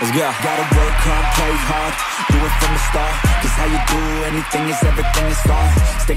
Let's go. Gotta work hard, play hard, do it from the start. Cause how you do anything is everything it's art. Stay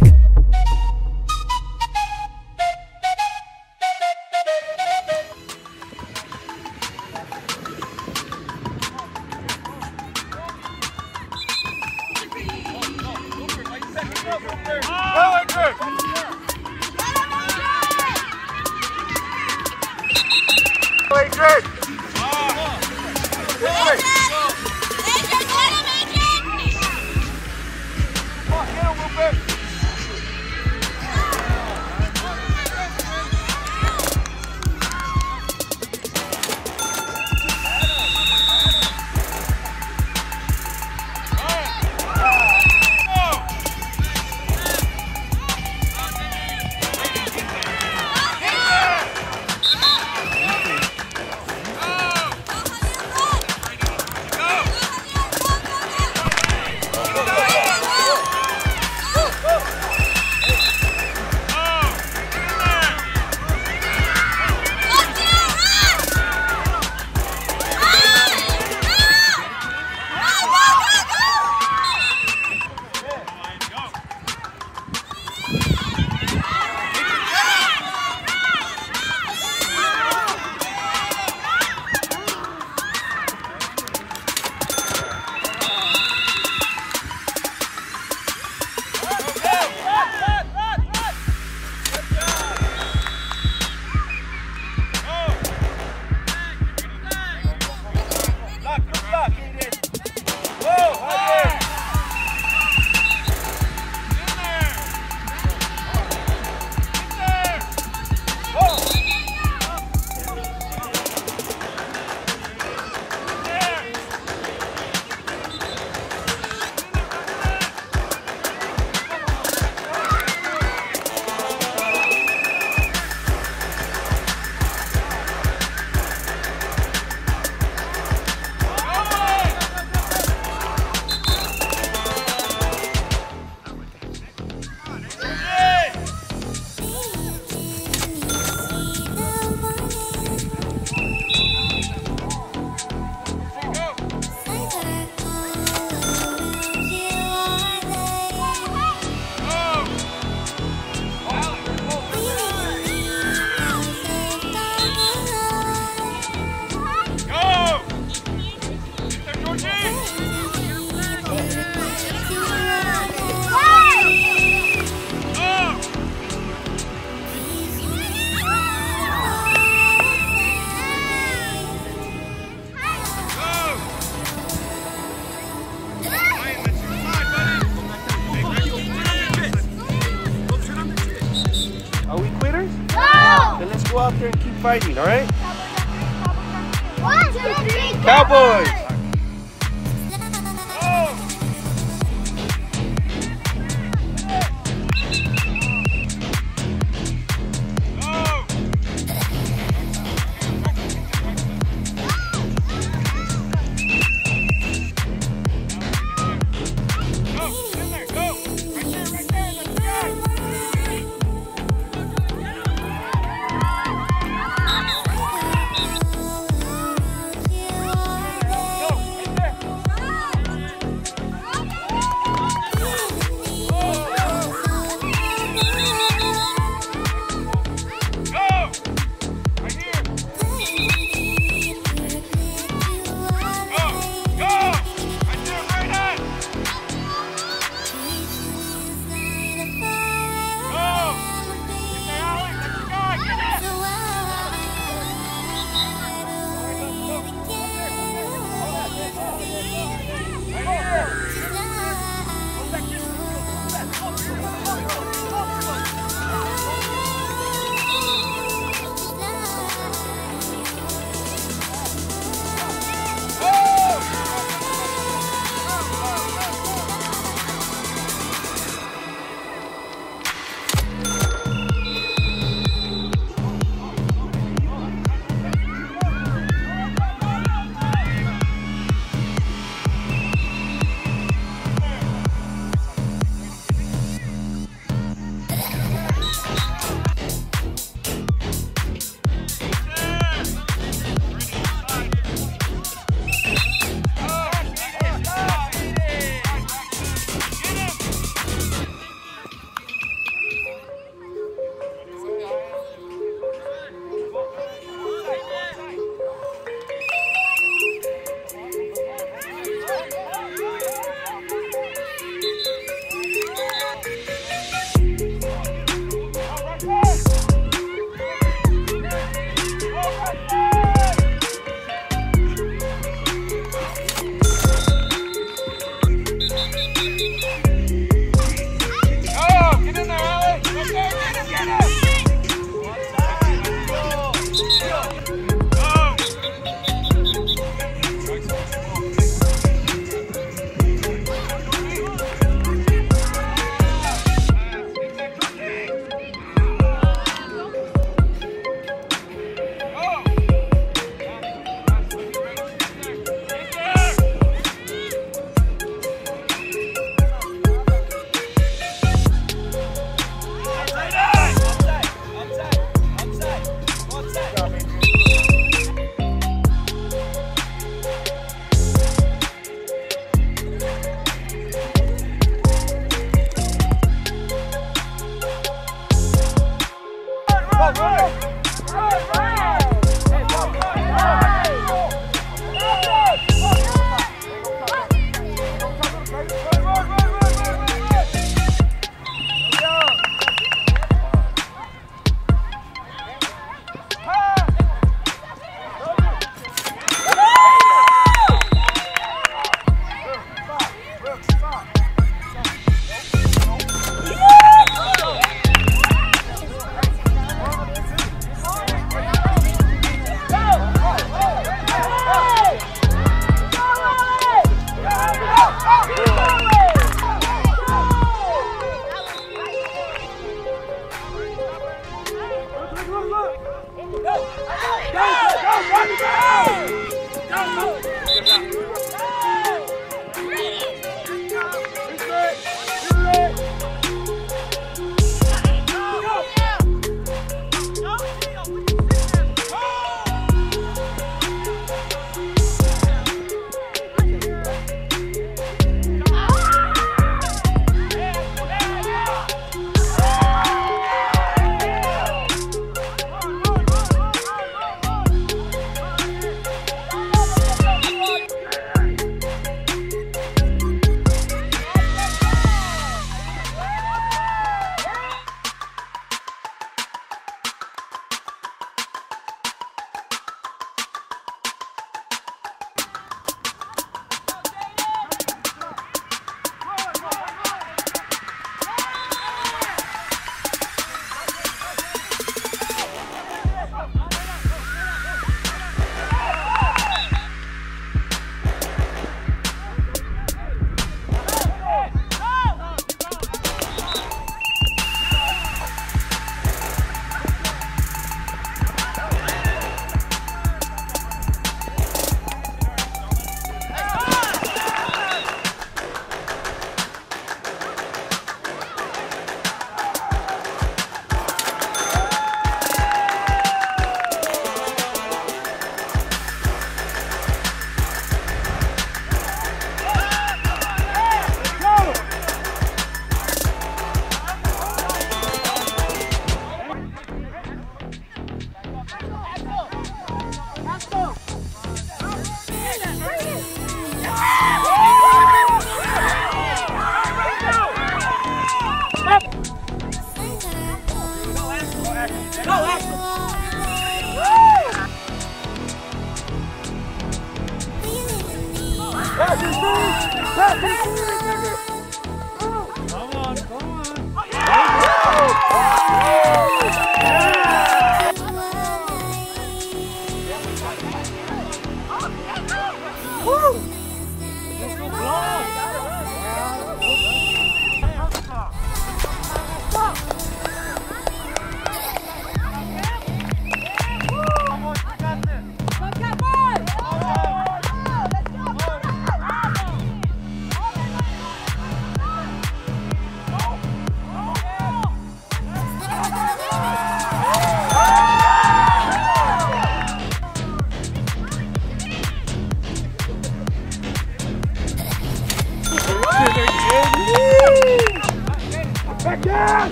fighting, all right?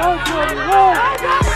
Go, Jordan, go!